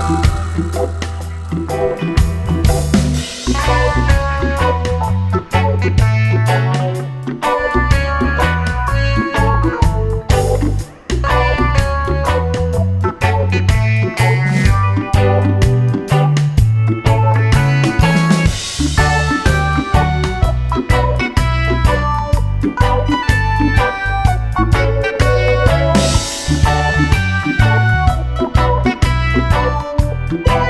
Thank you. Bye.